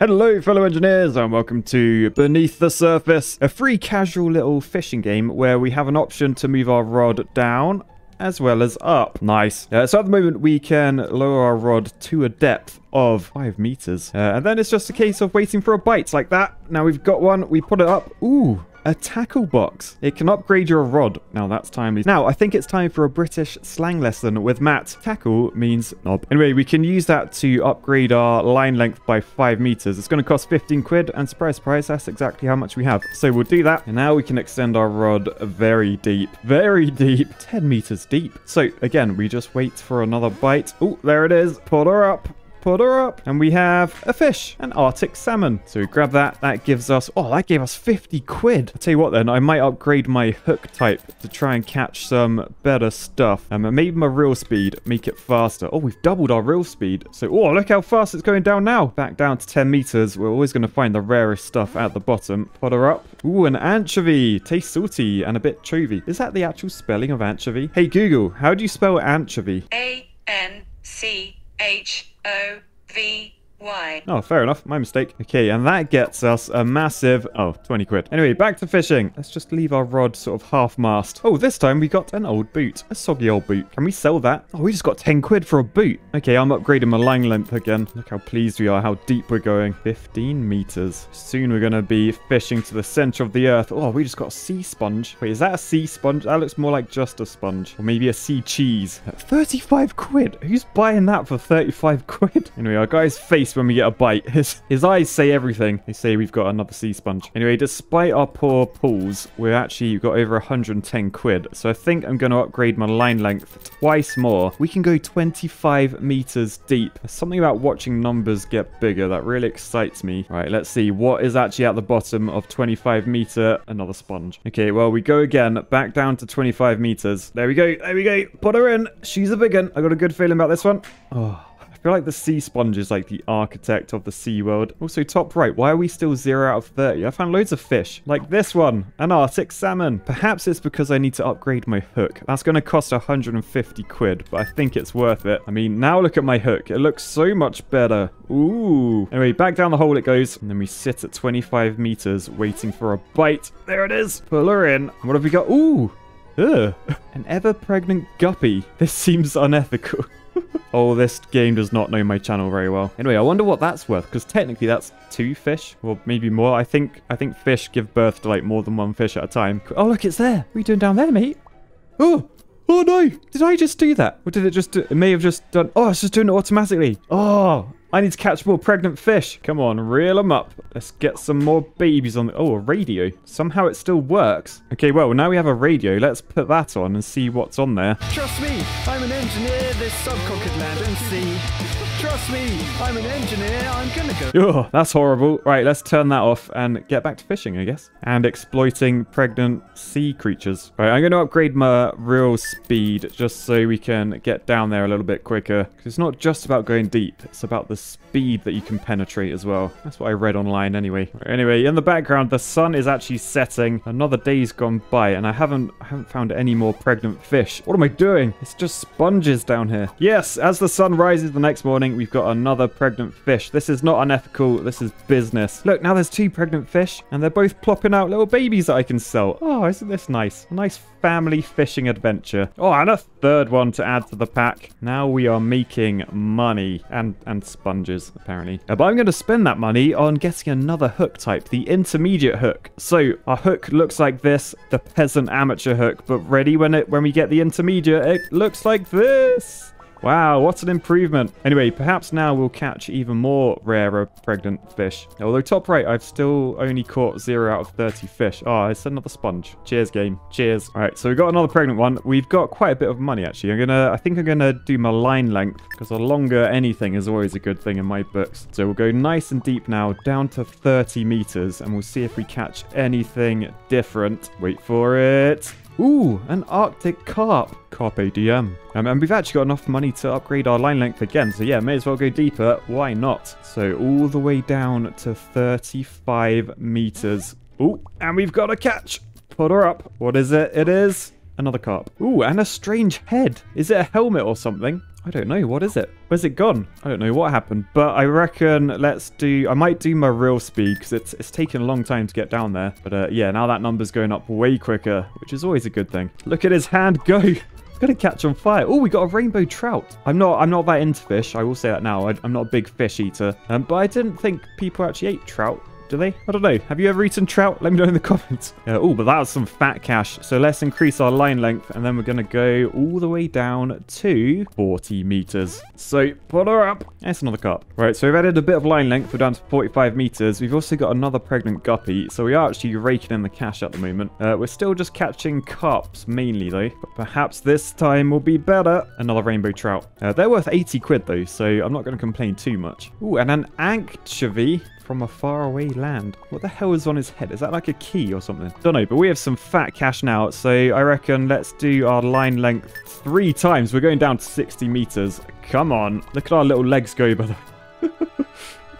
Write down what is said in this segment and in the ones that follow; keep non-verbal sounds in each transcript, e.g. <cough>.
Hello fellow engineers and welcome to Beneath the Surface, a free casual little fishing game where we have an option to move our rod down as well as up. Nice. Uh, so at the moment we can lower our rod to a depth of 5 meters uh, and then it's just a case of waiting for a bite like that. Now we've got one, we put it up. Ooh, a tackle box. It can upgrade your rod. Now that's timely. Now I think it's time for a British slang lesson with Matt. Tackle means knob. Anyway, we can use that to upgrade our line length by 5 meters. It's going to cost 15 quid and surprise, surprise, that's exactly how much we have. So we'll do that. And now we can extend our rod very deep. Very deep. 10 meters deep. So again, we just wait for another bite. Oh, there it is. Pull her up put her up. And we have a fish, an Arctic salmon. So we grab that. That gives us, oh, that gave us 50 quid. I'll tell you what then, I might upgrade my hook type to try and catch some better stuff. Um, and maybe my reel speed, make it faster. Oh, we've doubled our reel speed. So, oh, look how fast it's going down now. Back down to 10 meters. We're always going to find the rarest stuff at the bottom. Put her up. Ooh, an anchovy. Tastes salty and a bit chovy. Is that the actual spelling of anchovy? Hey, Google, how do you spell anchovy? A N C H O V Y. Oh, fair enough. My mistake. Okay, and that gets us a massive... Oh, 20 quid. Anyway, back to fishing. Let's just leave our rod sort of half-mast. Oh, this time we got an old boot. A soggy old boot. Can we sell that? Oh, we just got 10 quid for a boot. Okay, I'm upgrading my line length again. Look how pleased we are, how deep we're going. 15 meters. Soon we're going to be fishing to the center of the earth. Oh, we just got a sea sponge. Wait, is that a sea sponge? That looks more like just a sponge. Or maybe a sea cheese. 35 quid? Who's buying that for 35 quid? <laughs> Anyway, our guy's face when we get a bite. <laughs> His, his eyes say everything. They say we've got another sea sponge. Anyway, despite our poor pulls, we've actually got over 110 quid. So I think I'm going to upgrade my line length twice more. We can go 25 meters deep. There's something about watching numbers get bigger that really excites me. All right, let's see what is actually at the bottom of 25 meter. Another sponge. Okay, well, we go again. Back down to 25 meters. There we go. There we go. Put her in. She's a big one. I got a good feeling about this one. Oh, feel like the sea sponge is like the architect of the sea world. Also, top right, why are we still 0 out of 30? I found loads of fish, like this one, an Arctic salmon. Perhaps it's because I need to upgrade my hook. That's going to cost 150 quid, but I think it's worth it. I mean, now look at my hook. It looks so much better. Ooh. Anyway, back down the hole it goes, and then we sit at 25 meters waiting for a bite. There it is. Pull her in. What have we got? Ooh. Ugh. <laughs> An ever-pregnant guppy. This seems unethical. Oh, this game does not know my channel very well. Anyway, I wonder what that's worth, because technically that's two fish, or maybe more. I think I think fish give birth to like more than one fish at a time. Oh, look, it's there. What are you doing down there, mate? Oh, oh no. Did I just do that? Or did it just do, it may have just done, oh, it's just doing it automatically. Oh, I need to catch more pregnant fish. Come on, reel them up. Let's get some more babies on the... Oh, a radio. Somehow it still works. Okay, well, now we have a radio. Let's put that on and see what's on there. Trust me, I'm an engineer. This subconquered land and sea. Trust me, I'm an engineer. I'm gonna go. Oh, that's horrible. Right, let's turn that off and get back to fishing, I guess. And exploiting pregnant sea creatures. Right, I'm going to upgrade my reel speed just so we can get down there a little bit quicker. Because it's not just about going deep. It's about the speed that you can penetrate as well. That's what I read online anyway. Right, anyway, in the background, the sun is actually setting. Another day's gone by and I haven't, I haven't found any more pregnant fish. What am I doing? It's just sponges down here. Yes, as the sun rises the next morning, we've got another pregnant fish. This is not unethical. This is business. Look, now there's two pregnant fish and they're both plopping out little babies that I can sell. Oh, isn't this nice? Nice family fishing adventure. Oh, and a third one to add to the pack. Now we are making money and, and sponges, apparently. Uh, but I'm going to spend that money on getting another hook type, the intermediate hook. So our hook looks like this, the peasant amateur hook, but ready when it when we get the intermediate, it looks like this. Wow, what an improvement. Anyway, perhaps now we'll catch even more rarer pregnant fish. Although top right, I've still only caught 0 out of 30 fish. Oh, it's another sponge. Cheers, game. Cheers. All right, so we've got another pregnant one. We've got quite a bit of money, actually. I'm gonna, I think I'm gonna do my line length because a longer anything is always a good thing in my books. So we'll go nice and deep now, down to 30 meters, and we'll see if we catch anything different. Wait for it. Ooh, an Arctic carp. Carpe diem. Um, and we've actually got enough money to upgrade our line length again. So yeah, may as well go deeper. Why not? So all the way down to 35 meters. Ooh, and we've got a catch. Put her up. What is it? It is another carp. Ooh, and a strange head. Is it a helmet or something? I don't know. What is it? Where's it gone? I don't know what happened. But I reckon let's do... I might do my reel speed because it's, it's taken a long time to get down there. But uh, yeah, now that number's going up way quicker, which is always a good thing. Look at his hand go. It's <laughs> gonna catch on fire. Oh, we got a rainbow trout. I'm not. I'm not that into fish. I will say that now. I, am not a big fish eater. Um, but I didn't think people actually ate trout. Do they? I don't know. Have you ever eaten trout? Let me know in the comments. <laughs> Uh, oh, but that was some fat cash. So let's increase our line length and then we're going to go all the way down to 40 meters. So put her up. That's another carp. Right, so we've added a bit of line length. We're down to 45 meters. We've also got another pregnant guppy. So we are actually raking in the cash at the moment. Uh, we're still just catching carps mainly though. But perhaps this time will be better. Another rainbow trout. Uh, they're worth 80 quid though. So I'm not going to complain too much. Oh, and an anchovy from a faraway land. What the hell is on his head? Is that like a key or something? Don't know, but we have some fat cash now. So I reckon let's do our line length three times. We're going down to 60 meters. Come on. Look at our little legs go, by the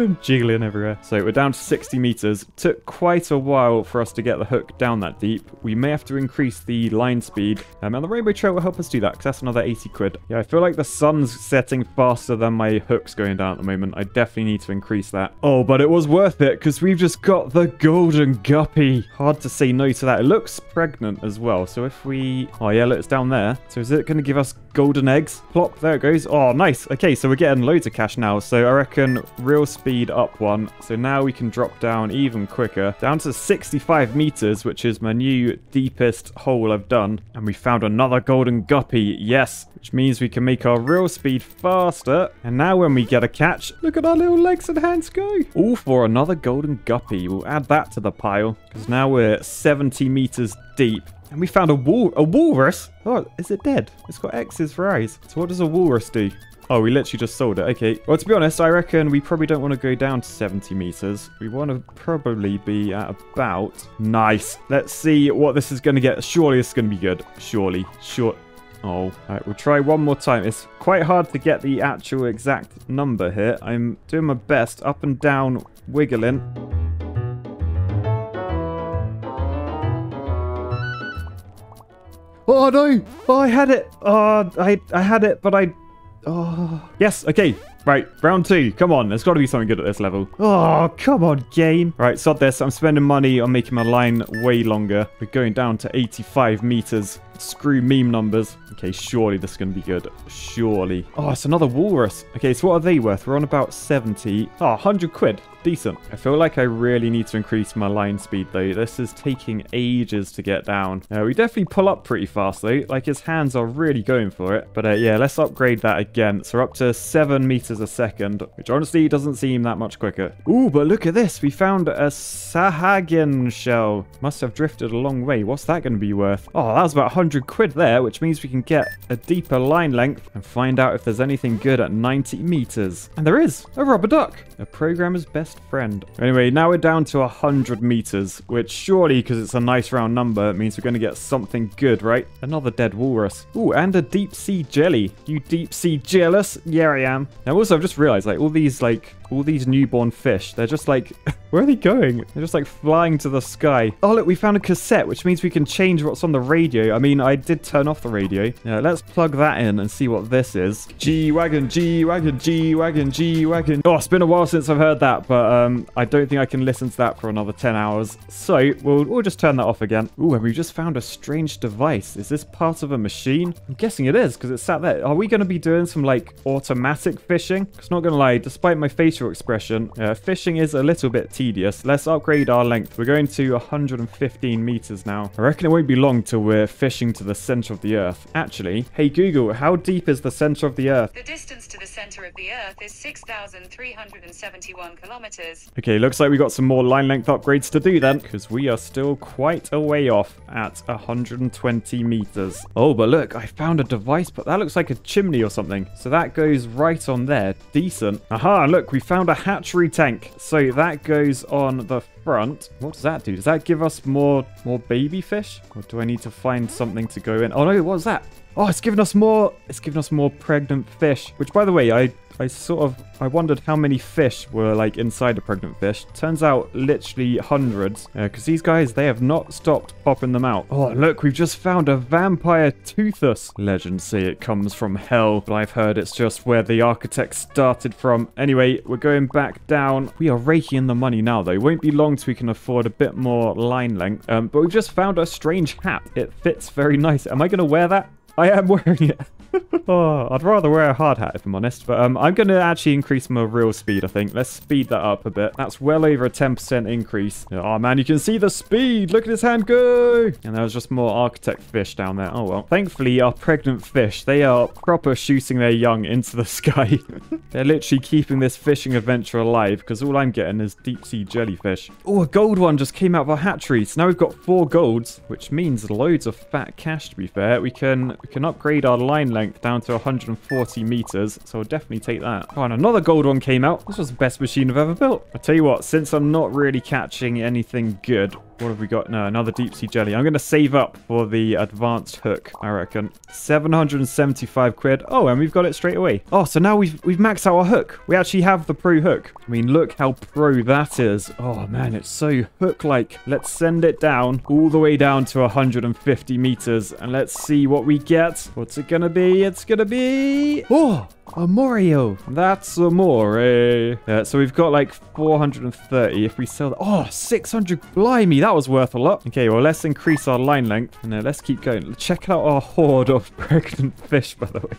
<laughs> jiggling everywhere. So we're down to 60 meters. Took quite a while for us to get the hook down that deep. We may have to increase the line speed. Um, and the rainbow trail will help us do that because that's another 80 quid. Yeah, I feel like the sun's setting faster than my hook's going down at the moment. I definitely need to increase that. Oh, but it was worth it because we've just got the golden guppy. Hard to say no to that. It looks pregnant as well. So if we... Oh, yeah, look, it's down there. So is it going to give us golden eggs? Plop, there it goes. Oh, nice. Okay, so we're getting loads of cash now. So I reckon reel speed up one. So now we can drop down even quicker. Down to 65 meters, which is my new deepest hole I've done. And we found another golden guppy. Yes, which means we can make our reel speed faster. And now when we get a catch, look at our little legs and hands go. All for another golden guppy. We'll add that to the pile because now we're 70 meters deep. And we found a wal a walrus. Oh, is it dead? It's got X's for eyes. So what does a walrus do? Oh, we literally just sold it. Okay. Well, to be honest, I reckon we probably don't want to go down to 70 meters. We want to probably be at about... Nice. Let's see what this is going to get. Surely it's going to be good. Surely. Sure. Oh, all right, we'll try one more time. It's quite hard to get the actual exact number here. I'm doing my best, up and down, wiggling. Oh no! Oh, I had it! Oh, I, I had it, but I Oh. Yes, okay. Right, round two. Come on, there's got to be something good at this level. Oh, come on, game. Right, sod this. I'm spending money on making my line way longer. We're going down to 85 meters. Screw meme numbers. Okay, surely this is going to be good. Surely. Oh, it's another walrus. Okay, so what are they worth? We're on about 70. Oh, 100 quid. Decent. I feel like I really need to increase my line speed, though. This is taking ages to get down. Uh, we definitely pull up pretty fast, though. Like, his hands are really going for it. But uh, yeah, let's upgrade that again. So we're up to 7 meters a second, which honestly doesn't seem that much quicker. Ooh, but look at this. We found a Sahagian shell. Must have drifted a long way. What's that going to be worth? Oh, that was about 100 100 quid there, which means we can get a deeper line length and find out if there's anything good at 90 meters. And there is, a rubber duck, a programmer's best friend. Anyway, now we're down to 100 meters, which surely, because it's a nice round number, means we're going to get something good, right? Another dead walrus. Ooh, and a deep sea jelly. You deep sea jealous? Yeah, I am. Now also, I've just realized, like, all these, like, all these newborn fish, they're just like, <laughs> where are they going? They're just like flying to the sky. Oh, look, we found a cassette, which means we can change what's on the radio. I mean, I did turn off the radio. Yeah, let's plug that in and see what this is. G-Wagon, G-Wagon, G-Wagon, G-Wagon. Oh, it's been a while since I've heard that, but um, I don't think I can listen to that for another 10 hours. So we'll, we'll just turn that off again. Ooh, and we just found a strange device. Is this part of a machine? I'm guessing it is because it's sat there. Are we going to be doing some like automatic fishing? It's not going to lie, despite my face facial expression. Uh, fishing is a little bit tedious. Let's upgrade our length. We're going to 115 meters now. I reckon it won't be long till we're fishing to the center of the earth. Actually, hey Google, how deep is the center of the earth? The distance to the center of the earth is 6,371 kilometers. Okay, looks like we got some more line length upgrades to do then, because we are still quite a way off at 120 meters. Oh, but look, I found a device, but that looks like a chimney or something. So that goes right on there. Decent. Aha, look, we found a hatchery tank. So that goes on the front. What does that do? Does that give us more more baby fish? Or do I need to find something to go in? Oh no, what's that? Oh, it's given us more. It's given us more pregnant fish. Which, by the way, I I sort of I wondered how many fish were like inside a pregnant fish. Turns out literally hundreds because these guys they have not stopped popping them out. Oh look, we've just found a vampire toothus. Legends say it comes from hell, but I've heard it's just where the architect started from. Anyway, we're going back down. We are raking in the money now though. It Won't be long till we can afford a bit more line length. Um, but we've just found a strange hat. It fits very nice. Am I going to wear that? I am <laughs> wearing it. <laughs> oh, I'd rather wear a hard hat if I'm honest, but um, I'm going to actually increase my reel speed, I think. Let's speed that up a bit. That's well over a 10% increase. Oh man, you can see the speed. Look at his hand go. And there was just more architect fish down there. Oh well. Thankfully, our pregnant fish, they are proper shooting their young into the <laughs> sky. <laughs> They're literally keeping this fishing adventure alive because all I'm getting is deep sea jellyfish. Oh, a gold one just came out of our hatchery. So now we've got four golds, which means loads of fat cash to be fair. We can, we can upgrade our line length down to 140 meters, so I'll definitely take that. Oh, and another gold one came out. This was the best machine I've ever built. I tell you what, since I'm not really catching anything good, what have we got? No, another deep sea jelly. I'm going to save up for the advanced hook, I reckon. 775 quid. Oh, and we've got it straight away. Oh, so now we've we've maxed out our hook. We actually have the pro hook. I mean, look how pro that is. Oh, man, it's so hook-like. Let's send it down all the way down to 150 meters, and let's see what we get. What's it going to be? It's going to be... Oh, a Morio. That's a more. Yeah, so we've got like 430 if we sell that. Oh, 600. Blimey, that was worth a lot. Okay, well, let's increase our line length. Uh, let's keep going. Check out our horde of <laughs> pregnant fish, by the way.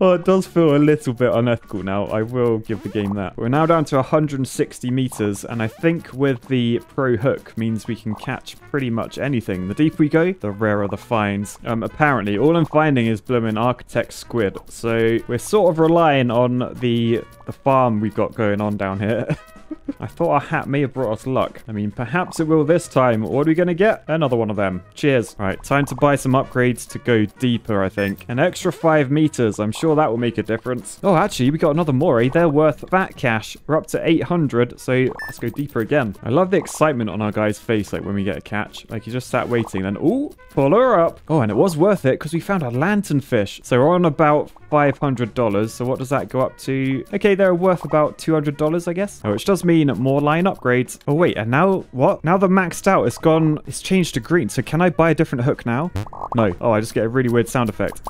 Oh, it does feel a little bit unethical now. I will give the game that. We're now down to 160 meters, and I think with the pro hook means we can catch pretty much anything. The deeper we go, the rarer the finds. Um, apparently, all I'm finding is blooming architect squid. So we're sort of relying on the the farm we've got going on down here. <laughs> I thought our hat may have brought us luck. I mean, perhaps it will this time. What are we going to get? Another one of them. Cheers. All right, time to buy some upgrades to go deeper, I think. An extra five meters. I'm sure that will make a difference. Oh, actually, we got another Moray. They're worth fat cash. We're up to 800, so let's go deeper again. I love the excitement on our guy's face, like when we get a catch. Like, he just sat waiting, then, oh, pull her up. Oh, and it was worth it because we found a lantern fish. So we're on about $500. So what does that go up to? Okay, they're worth about $200, I guess. Oh, which does mean more line upgrades. Oh, wait, and now what? Now the maxed out, it's gone, it's changed to green. So can I buy a different hook now? No. Oh, I just get a really weird sound effect.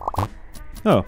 Oh.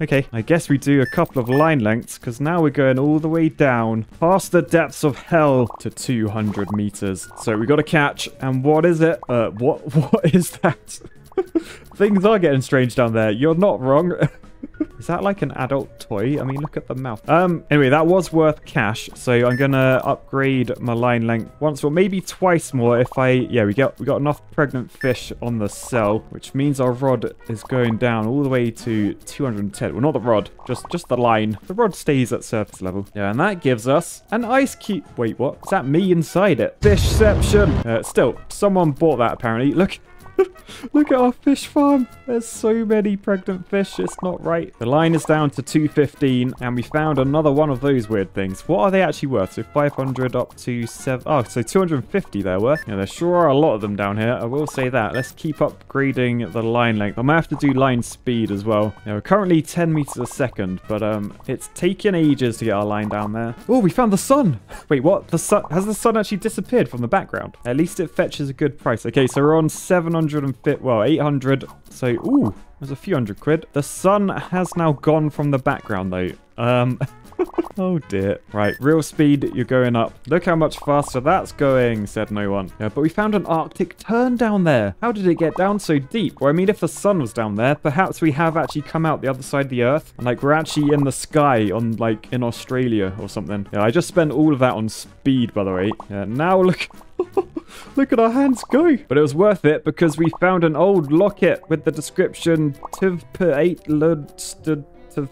Okay, I guess we do a couple of line lengths because now we're going all the way down past the depths of hell to 200 meters. So we got a catch. And what is it? Uh, what? <laughs> What is that? <laughs> Things are getting strange down there. You're not wrong. <laughs> Is that like an adult toy? I mean, look at the mouth. Um, anyway, that was worth cash. So I'm gonna upgrade my line length once or maybe twice more if I, yeah, we got we got enough pregnant fish on the cell, which means our rod is going down all the way to 210. Well, not the rod, just just the line. The rod stays at surface level. Yeah, and that gives us an ice cube. Wait, what? Is that me inside it? Fishception. Uh, still, someone bought that apparently. Look, <laughs> Look at our fish farm. There's so many pregnant fish. It's not right. The line is down to 215 and we found another one of those weird things. What are they actually worth? So 500 up to 7. Oh, so 250 they're worth. Yeah, there sure are a lot of them down here. I will say that. Let's keep upgrading the line length. I might have to do line speed as well. Now, we're currently 10 meters a second, but um, it's taken ages to get our line down there. Oh, we found the sun. <laughs> Wait, what? The sun? Has the sun actually disappeared from the background? At least it fetches a good price. Okay, so we're on 700 850, well, 800. So, ooh, there's a few hundred quid. The sun has now gone from the background, though. Um, <laughs> oh dear. Right, reel speed, you're going up. Look how much faster that's going, said no one. Yeah, but we found an Arctic tern down there. How did it get down so deep? Well, I mean, if the sun was down there, perhaps we have actually come out the other side of the earth. And, like, we're actually in the sky on, like, in Australia or something. Yeah, I just spent all of that on speed, by the way. Yeah, now look... <laughs> Look at our hands go. But it was worth it because we found an old locket with the description Tiv per 8 Lud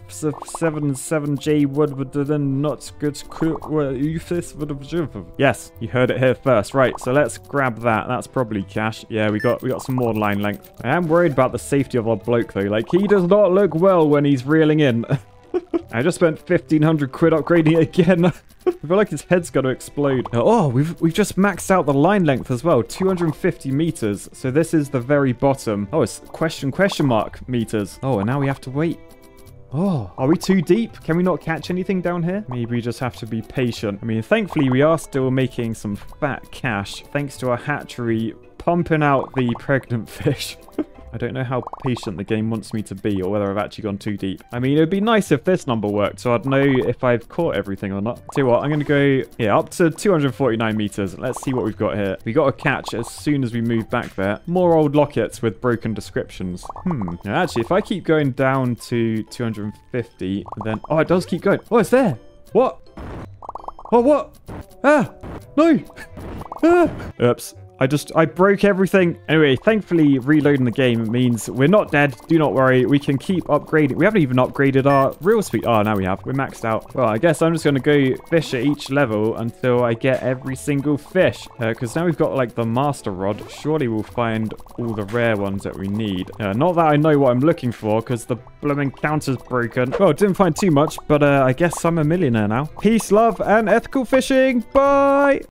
seven seven J would then not good Yes, you heard it here first. Right, so let's grab that. That's probably cash. Yeah, we got we got some more line length. I am worried about the safety of our bloke though. Like he does not look well when he's reeling in. <laughs> I just spent 1500 quid upgrading it again. <laughs> I feel like his head's going to explode. Uh, oh, we've we've just maxed out the line length as well. 250 meters. So this is the very bottom. Oh, it's question question mark meters. Oh, and now we have to wait. Oh, are we too deep? Can we not catch anything down here? Maybe we just have to be patient. I mean, thankfully, we are still making some fat cash thanks to our hatchery pumping out the pregnant <laughs> fish. I don't know how patient the game wants me to be or whether I've actually gone too deep. I mean, it would be nice if this number worked so I'd know if I've caught everything or not. Tell you what, I'm going to go, yeah, up to 249 meters. Let's see what we've got here. We got a catch as soon as we move back there. More old lockets with broken descriptions. Hmm. Now, actually, if I keep going down to 250, then... Oh, it does keep going. Oh, it's there. What? Oh, what? Ah! No! <laughs> Ah! Oops. I just, I broke everything. Anyway, thankfully, reloading the game means we're not dead. Do not worry. We can keep upgrading. We haven't even upgraded our reel speed. Oh, now we have. We're maxed out. Well, I guess I'm just going to go fish at each level until I get every single fish. Because uh, now we've got, like, the master rod. Surely we'll find all the rare ones that we need. Uh, not that I know what I'm looking for, because the blooming counter's broken. Well, didn't find too much, but uh, I guess I'm a millionaire now. Peace, love, and ethical fishing. Bye!